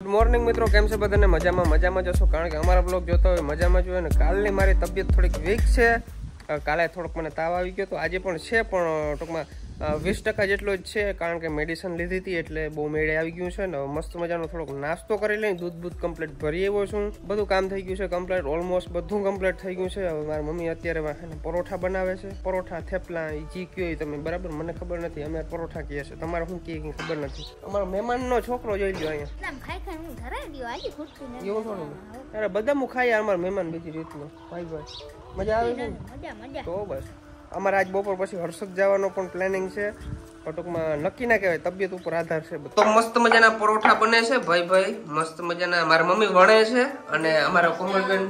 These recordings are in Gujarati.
ગુડ મોર્નિંગ મિત્રો, કેમ છે બધાને? મજામાં મજામાં જશો કારણ કે અમારા બ્લોગ જોતા હોય, મજામાં જ હોય ને કાલની મારી તબિયત થોડીક વીક છે. કાલે થોડોક મને તાવ આવી ગયો તો આજે પણ છે, પણ ટૂંકમાં વીસ ટકા જેટલો જ છે કારણ કે મેડિસિન લીધી હતી એટલે બહુ મેળે આવી ગયું છે ને મસ્ત મજાનો થોડોક નાસ્તો કરી લઈ દૂધ બૂધ કમ્પ્લીટ ભરી આવ્યો છું. બધું કામ થઈ ગયું છે કમ્પ્લીટ ઓલમોસ્ટ બધું કમ્પ્લીટ થઈ ગયું છે. હવે મારી મમ્મી અત્યારે પરોઠા બનાવે છે. પરોઠા થેપલા એ જી કયો તમે બરાબર? મને ખબર નથી અમે પરોઠા કહીએ છે તમારે શું કહીએ કઈ ખબર નથી. અમારો મહેમાનનો છોકરો જોઈ લો અહીંયા. એવું થોડું? અરે બધા હું ખાઈ અમારા મહેમાન બીજી રીતનું. ભાઈ ભાઈ. મજા આવે છે તો બસ. અમારે આજ બપોર પછી હર્ષદ જવાનો પણ પ્લાનિંગ છે. ટૂંકમાં નક્કી ના કહેવાય તબિયત ઉપર આધાર છે તો મસ્ત મજાના પરોઠા બને છે ભાઈ ભાઈ. મસ્ત મજાના મારા મમ્મી વણે છે અને અમારા કોમલબેન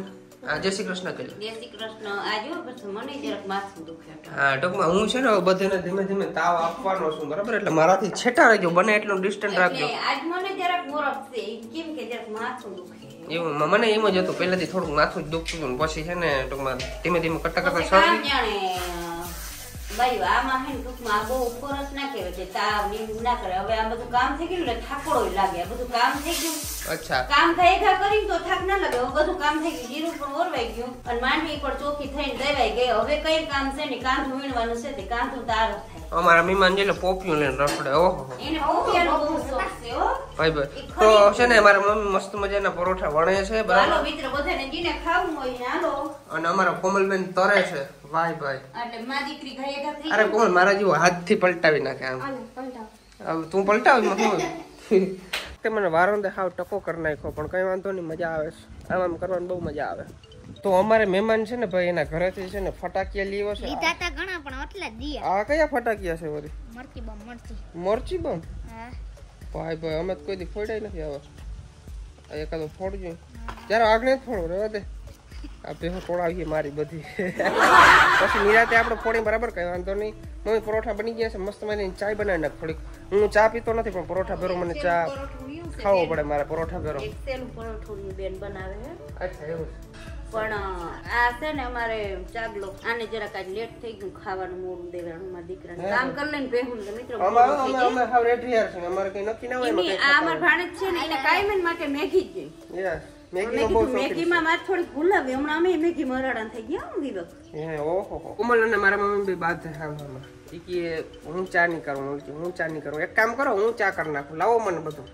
હા, જય શ્રી કૃષ્ણ કહે જય શ્રી કૃષ્ણ. આજે મને જરાક માથું દુખે. હા ટૂંકમાં હું છે ને બધાને ધીમે ધીમે તાવ આપવાનો છું બરાબર? એટલે મારાથી છેટા રહેજો બને એટલું ડિસ્ટન્સ રાખજો. આજ મને જરાક મોરફ છે કેમ કે જરાક માથું દુખે. એવું મને એમ જ હતું પહેલાથી થોડુંક માથું જ દુખતું હતું પછી છે ને ટૂંકમાં ધીમે ધીમે કટા શરદી બાયું આમાં હે ટૂંકમાં બહુ ફરજ ના કહેવાય છે તાવ ને એવું ના કરે. હવે આ બધું કામ થઈ ગયું ને થાકોડો લાગે. આ બધું કામ થઈ ગયું. અચ્છા. કામ ભેગા કરીને તો થાક ના લાગે. હવે બધું કામ થઈ ગયું. જીરું પણ ઓરવાઈ ગયું. અને માંડવી પણ ચોખ્ખી થઈને દેવાઈ ગઈ. હવે કઈ કામ છે ને? કાંધું વીણવાનું છે તે કાંધું તારું થાય. અમારા મહેમાન છે એટલે પોપિયું લઈને રખડે ઓહો ભાઈ ભાઈ. તો છે ને મારા મમ્મી મસ્ત મજાના પરોઠા વણે છે બરાબર? મિત્ર બધાને જીને ખાવું હોય હાલો. અને અમારા કોમલબેન તરે છે. ભાઈ ભાઈ. એટલે માં દીકરી ઘાયે ઘા થઈ અરે કોમલ મારા જેવો હાથથી પલટાવી નાખે આમ. તું પલટાવ મને વારંદે હાવ ટકો કરી નાખ્યો પણ કઈ વાંધો નહીં મજા આવે છે. આમ આમ કરવાની બહુ મજા આવે. તો અમારે મહેમાન છે ને ભાઈ એના ઘરેથી છે ને ફટાકિયા લીવો છે. લીધા તા ઘણા પણ એટલા જ દિયા. આ કયા ફટાકિયા છે વરી મરચી બમ મરચી. મરચી બમ? હા. ભાઈ ભાઈ અમે તો કોઈ દી ફોડાય નથી આવા. આ એકાદો ફોડજો. ત્યારે આગળ જ ફોડો રહેવા દે. આ ભેહો તોડાવીએ મારી બધી. પછી નિરાતે આપણે ફોડી બરાબર કઈ વાંધો નહીં. મમ્મી પરોઠા બની ગયા છે મસ્ત મને ચાય બનાવી નાખ થોડીક. હું ચા પીતો નથી પણ પરોઠા ભેરો મને ચા ખાવો પડે મારે પરોઠા ભેરો. એક સેલું પરોઠું બેન બનાવે છે. અચ્છા એવું પણ આ છે ને અમારે ચાગલો આને જરાક આજ લેટ થઈ ગયું ખાવાનું મોડું દેવાનું મારા દીકરાને. કામ કરી લઈને ભેહું તો મિત્રો અમારે અમે અમે હાવ રેડી યાર છે અમારે કઈ નક્કી ના હોય એમાં આ અમાર ભાણેજ છે ને એને કાયમ માટે મેગી જ જોઈએ. યસ મેગીમાં મારે ભૂલ આવી. હમણાં અમે મેગી મરાડા થઈ ગયા હું દીવક હે ઓહો કોમલ અને મારા મમ્મી બી બાદ હા હા ઈ કે હું ચા નહીં કરું હું ચા નહીં કરું. એક કામ કરો હું ચા કરી નાખું. લાવો મને બધું.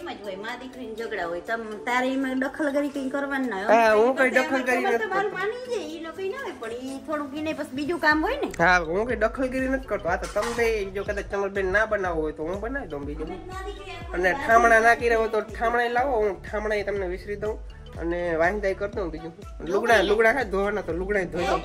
એમ જ હોય મા દીકરીને ઝઘડા હોય તમ તારે એમાં દખલગરી કઈ કરવાનું ના હા, હું કઈ પછી દખલગરી નથી તમારું માની જાય ઈ લોકો ના હોય પણ ઈ થોડુંક ઈને પછી બીજું કામ હોય ને. હા હું કઈ દખલગીરી નથી કરતો. આ તો તમને જો કદાચ કમલબેન ના બનાવવું હોય તો હું બનાવી દઉં બીજું. અને ઠામણા ના કર્યા હોય તો ઠામણા લાવો હું ઠામણા તમને વિસરી દઉં અને વાંધાઈ કરતો બીજું. લુગડા લુગડા હા ધોવાના તો લુગડા ધોઈ દઉં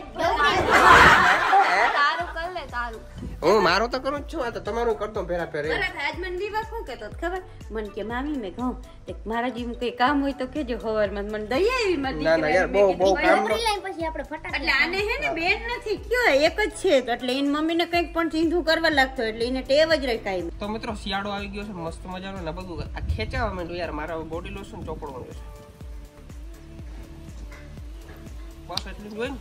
તારું કર લે તારું. હું મારો તો કરું જ છું આ તો તમારું કરતો ફેરા ફેરે આજ મને વિવાહ શું કહેતો ખબર? મને કે મામી મેં કહું કે મારા જેવું કઈ કામ હોય તો કેજો હવારમાં. મને દઈ આવી મારી ના ના યાર બહુ બહુ કામ પછી આપણે ફટાફટ એટલે આને હે ને બેન નથી કયો? એક જ છે તો એટલે એની મમ્મીને કંઈક પણ ચીંધું કરવા લાગતો એટલે એને ટેવ જ રહી કાઈ તો મિત્રો શિયાળો આવી ગયો છે મસ્ત મજાનો ને બધું. આ ખેંચાવા માંડ્યું યાર મારા બોડી લોશન ચોપડવાનું છે. બસ એટલું જ હોય ને?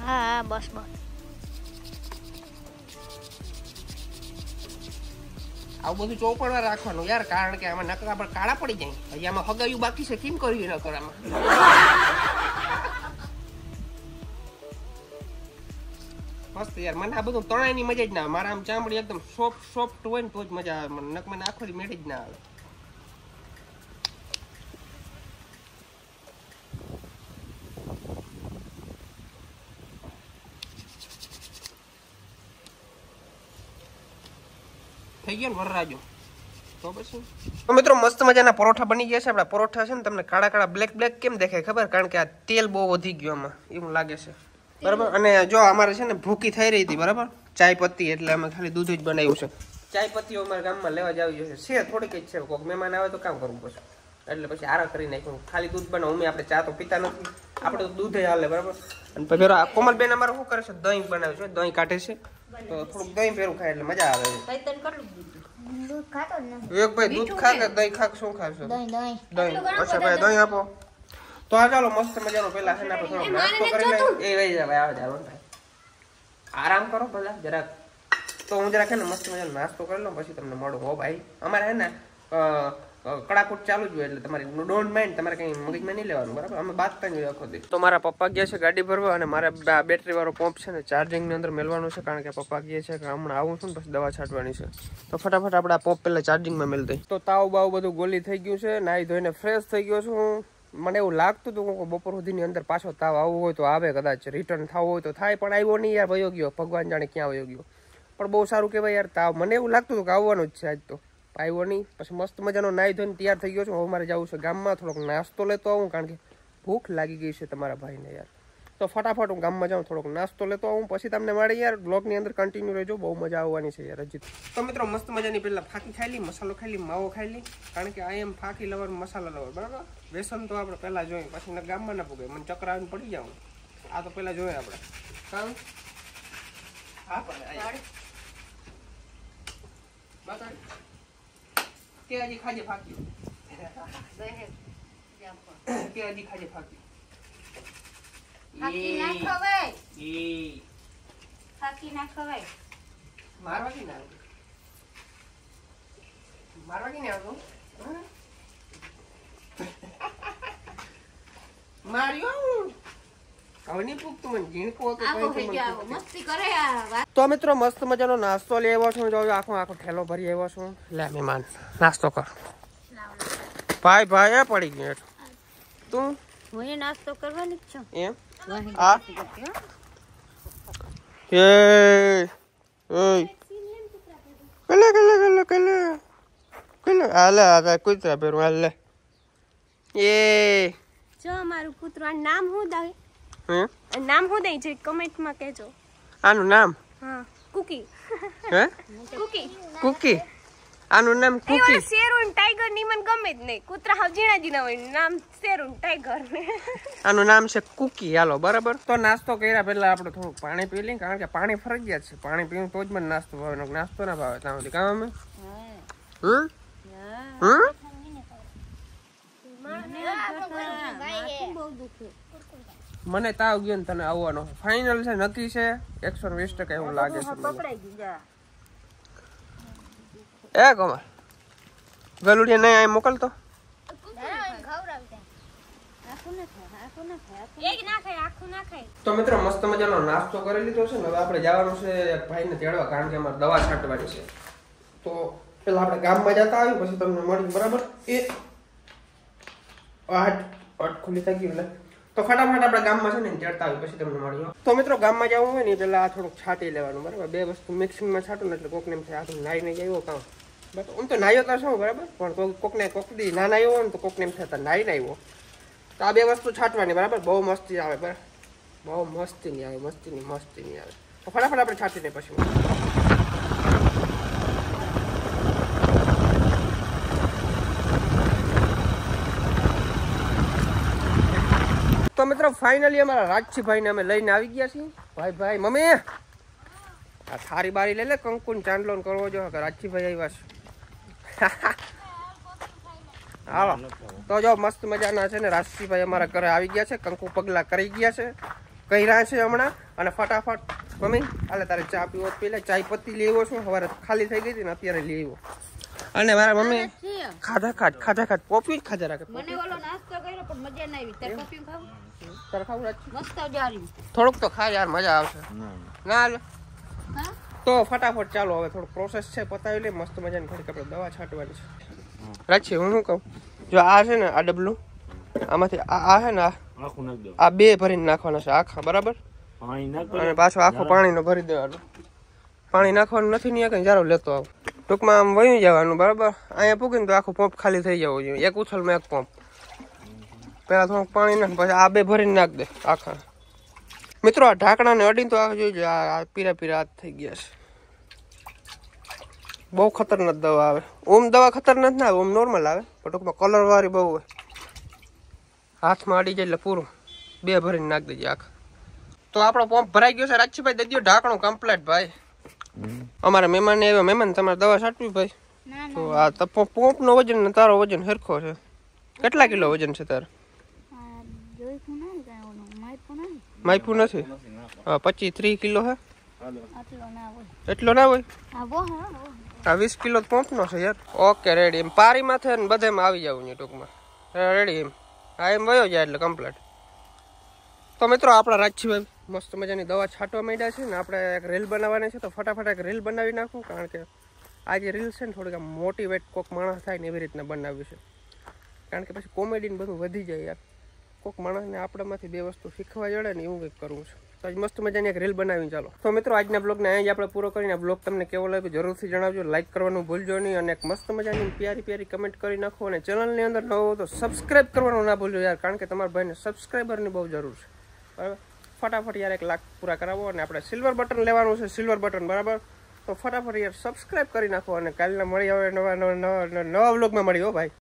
હા બસ બસ. આવું બધું ચોપડવા રાખવાનું યાર, કારણ કે આમાં નકર આપણે કાળા પડી જાય. હજી આમાં હગાયું બાકી છે, કેમ કર્યું નકર આમાં મસ્ત યાર, મને આ બધું તણાઈની મજા જ ના મારા આમ ચામડી એકદમ સોફ્ટ સોફ્ટ હોય ને તો જ મજા આવે. નક મને આખો મેળી જ ના આવે. થઈ ગયો ને વરરાજો તો મિત્રો મસ્ત મજાના પરોઠા બની ગયા છે. આપણા પરોઠા છે ને તમને કાળા કાળા બ્લેક બ્લેક કેમ દેખાય ખબર? કારણ કે આ તેલ બહુ વધી ગયું આમાં. એવું લાગે છે. બરાબર? અને જો અમારે છે ને ભૂકી થઈ રહી હતી બરાબર? ચાય પત્તી એટલે અમે ખાલી દૂધ જ બનાવ્યું છે. ચાય પત્તીઓ અમારા ગામમાં લેવા જ આવી જશે છે. થોડીક જ છે. કોઈક મહેમાન આવે તો કામ કરવું પછી એટલે પછી આરા કરી નાખ્યું. ખાલી દૂધ બનાવું. અમે આપણે ચા તો પીતા નથી. આપણે તો દૂધ હાલે બરાબર? અને પછી કોમલબેન અમારે શું કરે છે? દહીં બનાવે છે. દહીં કાઢે છે. તો થોડુંક દહીં પેરું ખાય એટલે મજા આવે. ભાઈ તને કેટલું દીધું દૂધ ખાતો જ એક ભાઈ દૂધ ખા કે દહીં ખાક શું ખાશો? દહીં દહીં. દહીં. અચ્છા ભાઈ દહીં આપો. તો આ ચાલો મસ્ત મજાનો પેલા છે ને આપણે થોડો નાસ્તો કરી લઈએ. એ રહી જાય ભાઈ આવે જાવ ભાઈ. આરામ કરો ભલા જરાક. તો હું જરાક છે ને મસ્ત મજાનો નાસ્તો કરી લઉં પછી તમને મળું. હો ભાઈ. અમારે હે ને કડાકૂટ ચાલુ જ હોય એટલે તમારે ડોન્ટ માઇન્ડ તમારે કંઈ મગજમાં નહીં લેવાનું બરાબર? અમે બાદ જ આખો દી તો મારા પપ્પા ગયા છે ગાડી ભરવા અને મારે બેટરી વાળો પંપ છે ને ચાર્જિંગની અંદર મેળવાનું છે કારણ કે પપ્પા ગયા છે કે હમણાં આવું છું ને પછી દવા છાંટવાની છે. તો ફટાફટ આપણે આ પંપ પહેલા ચાર્જિંગમાં મેળ દઈ તો તાવ બાવ બધું ગોલી થઈ ગયું છે નાહી ધોઈને ફ્રેશ થઈ ગયો છું મને એવું લાગતું હતું કે બપોર સુધીની અંદર પાછો તાવ આવવો હોય તો આવે કદાચ રિટર્ન થવું હોય તો થાય પણ આવ્યો નહીં યાર વયો ગયો. ભગવાન જાણે ક્યાં વયો ગયો. પણ બહુ સારું કહેવાય યાર તાવ. મને એવું લાગતું હતું કે આવવાનું જ છે આજ તો. આવ્યો નહીં. પછી મસ્ત મજાનો નાહી ધોઈને તૈયાર થઈ ગયો છું. હવે મારે જવું છે ગામમાં. થોડોક નાસ્તો લેતો આવું, કારણ કે ભૂખ લાગી ગઈ છે તમારા ભાઈને યાર. તો ફટાફટ હું ગામમાં જાઉં, થોડોક નાસ્તો લેતો આવું. પછી તમને મળે યાર બ્લોગની અંદર કન્ટિન્યુ રહેજો. બહુ મજા આવવાની છે યાર, હજી. તો મિત્રો, મસ્ત મજાની પહેલાં ફાકી ખાઈ મસાલો ખાઈ માવો ખાઈ કારણ કે આ એમ ફાકી લવર મસાલા લવર બરાબર? બેસન તો આપણે પહેલાં જોઈએ. પછી ગામમાં ના પૂગે મને ચક્ર આવીને પડી જાઉં. આ તો પહેલાં જોઈએ આપણે. કામ? હા, પણ આ- બતાડ. કે હજી ખાજે ફાક્યું કે હજી ખાજે ફાક્યું ફાકી ના એ, ખવાય એ. ફાકી ના ખવાય મારવા કે ના મારવા કે હા? માર્યો તે ભાઈ મને આવો પૂગતું. મસ્તી કરે આ વાત. તો મિત્રો મસ્ત મજાનો નાસ્તો લઈ આવ્યો છું. જો આખો આખો ઠેલો ભરી આવ્યો છું. લે મહેમાન નાસ્તો કર. ભાઈ ભાઈ એ પડી ગયો તું? હું નાસ્તો કરવાની જ છું. એમ? આ એ ઓય કલે કલે કલે કલે. કલે આલે આ કુતરા પેરું આલે એ. જો મારું કૂતરું નામ શું દે હે? નામ શું દે છે? કમેન્ટમાં કહેજો. આનું નામ? હા કુકી. હે? કુકી. કુકી? આનું નામ કુકી. શેરુન ટાઈગરની મને ગમે જ નહીં. કૂતરા હાવ ઝીણા ઝીણા હોય નામ શેરુન ટાઈગર. આનું નામ છે કુકી. હાલો બરાબર? તો નાસ્તો કર્યા પહેલા આપણે થોડું પાણી પી લઈએ કારણ કે પાણી ફરજિયાત છે. પાણી પીવું તો જ મને નાસ્તો ભાવે નાસ્તો ના ભાવે. ત્યાં સુધી કામ અમે હમ હમ મને તાવ ગયો ને તને આવવાનો. ફાઇનલ છે, નક્કી છે? એકસો વીસ ટકા એવું લાગે છે. એ કમર ગલુડિયા નહીં અહીં મોકલતો તો. મિત્રો, મસ્ત મજાનો નાસ્તો કરી લીધો છે ને, હવે આપણે જવાનું છે ભાઈને તેડવા, કારણ કે અમારે દવા છાંટવાની છે. તો પેલા આપણે ગામમાં જતા આવ્યું પછી તમને મળ્યું બરાબર? એ આઠ આઠ ખુલી થઈ ગયું એટલે તો ફટાફટ આપણે ગામમાં છે ને ચડતા આવી પછી તમને મળ્યો તો મિત્રો, ગામમાં જવું હોય ને પેલા થોડુંક છાંટી લેવાનું, બરાબર? બે વસ્તુ મિક્સિંગમાં છાંટું ને એટલે કોકને એમ થાય, આ નાઈ નહીં આવ્યો કામ બટ આમ તો નાયો તો શું, બરાબર? પણ કોક- કોકને કોક દી ના નાયો હોય ને તો કોકને એમ થતા નાઈ ના આવ્યો. તો આ બે વસ્તુ છાંટવાની, બરાબર? બહુ મસ્તી આવે, બરાબર? બહુ મસ્તી નહીં આવે મસ્તી નહીં મસ્તી નહીં આવે. તો ફટાફટ આપણે છાંટીને પછી મિત્રો ફાઇનલી અમારા રાજસીભાઈને અમે લઈને આવી ગયા છીએ. ભાઈ ભાઈ, મમ્મી! આ થારી બારી લઈ લે, કંકુન ચાંદલો કરવો જો, કે રાજસીભાઈ આવ્યા છે. હાલો. તો જો, મસ્ત મજાના છે ને રાજસીભાઈ અમારા ઘરે આવી ગયા છે, કંકુ પગલા કરી ગયા છે કહી રહ્યા છે હમણાં. અને ફટાફટ, મમ્મી, હાલે, તારે ચા પીવો, પી ચાય પત્તી લેવો છું, સવારે ખાલી થઈ ગઈ હતી ને, અત્યારે લેવો અને મારા મમ્મી ખાધા ખાટ ખાધા ખાટ પોપી ખાધા રાખે. મને ઓલો નાસ્તો કર્યો પણ મજા ના આવી. તાર પપ્પી ખાવું? તારે ખાવું રાજ મસ્ત જારી થોડુંક તો ખા યાર મજા આવશે. ના હા? તો ફટાફટ ચાલો હવે થોડું પ્રોસેસ છે પતાવી લે મસ્ત મજાની ઘડી આપણે દવા છાંટવાની છે. રાખીએ હું શું કહું? જો આ છે ને આ ડબલું આમાંથી આ આ છે ને આ આખું નાખ દો. આ બે ભરીને નાખવાના છે આખા બરાબર? પાણી નાખ અને પાછો આખો પાણીનો ભરી દેવાનો. પાણી નાખવાનું નથી ને કઈ જારો લેતો આવ. ટૂંકમાં આમ વહી જવાનું, બરાબર? અહીંયા પૂગીને તો આખું પંપ ખાલી થઈ જવું જોઈએ. એક ઉછળમાં એક પંપ. પેલા થોડુંક પાણી નાખ, પછી આ બે ભરીને નાખ દે, આખા. મિત્રો, આ ઢાંકણાને અડીને તો આ જોઈ આ પીરા પીરા હાથ થઈ ગયા છે. બહુ ખતરનાક દવા આવે. ઓમ દવા ખતરનાક ના આવે, ઓમ નોર્મલ આવે, પણ ટૂંકમાં કલર વાળી બહુ હોય. હાથમાં અડી જાય એટલે પૂરું. બે ભરીને નાખ દેજે આખા. તો આપણો પંપ ભરાઈ ગયો છે. રાજજીભાઈ દઈ દો ઢાંકણું કમ્પ્લીટ ભાઈ. અમારા મહેમાન આવ્યા. મહેમાન તમારે દવા છાંટવી ભાઈ? તો આ તો પોપ નો વજન ને તારો વજન સરખો છે. કેટલા કિલો વજન છે તારે? ના ના ના માપ્યું નથી? હા પચીસ ત્રીસ કિલો હે? ના એટલો ના હોય? આ વીસ કિલો પંપનો છે યાર. ઓકે રેડી એમ પારી માથે ને બધામાં આવી જવું ટૂંકમાં. રેડી એમ. હા એમ વયો જાય એટલે કમ્પ્લીટ તો મિત્રો આપણા રાજજીભાઈ મસ્ત મજાની દવા છાંટવા માંડ્યા છે ને આપણે એક રીલ બનાવવાની છે તો ફટાફટ એક રીલ બનાવી નાખું, કારણ કે આ જે રીલ છે ને થોડીક આમ મોટિવેટ કોઈક માણસ થાય ને એવી રીતના બનાવ્યું છે. કારણ કે પછી કોમેડીને બધું વધી જાય યાર. કોઈક માણસને આપણામાંથી બે વસ્તુ શીખવા જડે ને એવું કંઈક કરવું છે. તો આજ મસ્ત મજાની એક રીલ બનાવી ચાલો. તો મિત્રો, આજના બ્લોગને અહીંયા આપણે પૂરો કરીને બ્લોગ તમને કેવો લાગ્યો જરૂરથી જણાવજો. લાઇક કરવાનું ભૂલજો નહીં અને એક મસ્ત મજાની પ્યારી પ્યારી કમેન્ટ કરી નાખો અને ચેનલની અંદર નવો તો સબસ્ક્રાઇબ કરવાનું ના ભૂલજો યાર, કારણ કે તમારા ભાઈને સબસ્ક્રાઈબરની બહુ જરૂર છે. બરાબર? ફટાફટ યાર એક લાખ પૂરા કરાવો અને આપણે સિલ્વર બટન લેવાનું છે સિલ્વર બટન બરાબર? તો ફટાફટ યાર સબસ્ક્રાઇબ કરી નાખો અને કાલના મળી હવે નવા નવા નવા નવા બ્લોગમાં મળી, હો ભાઈ.